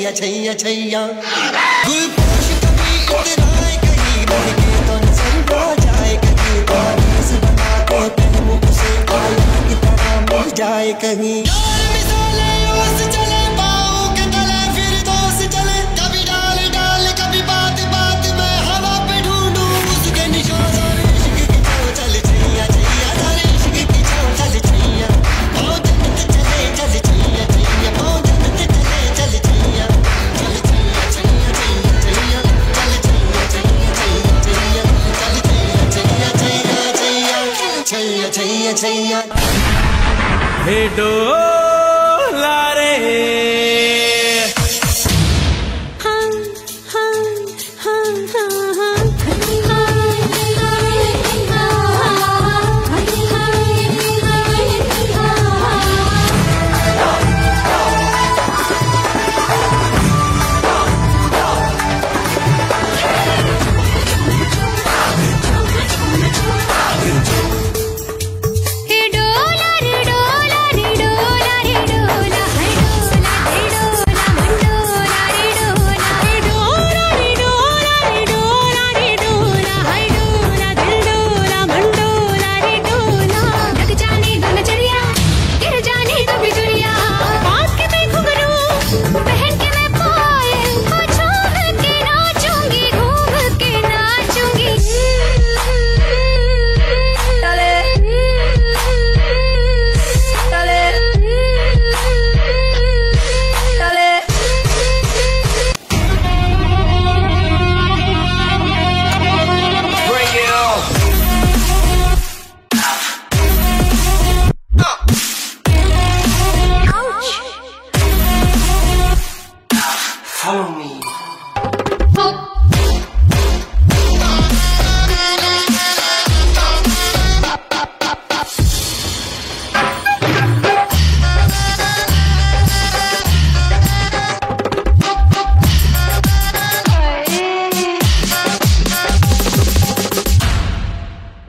छैया छैया छैया। जाए कहीं बना के पहनू उसे आया की तरह जाए कहीं। छैया छैया हे डोला रे।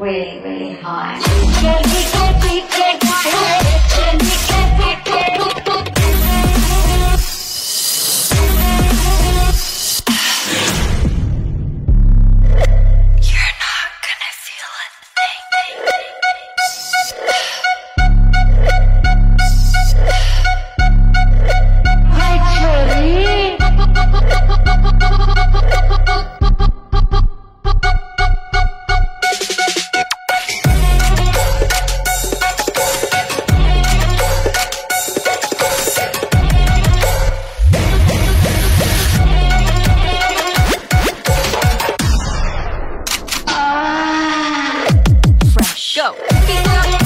really, really high. Baby,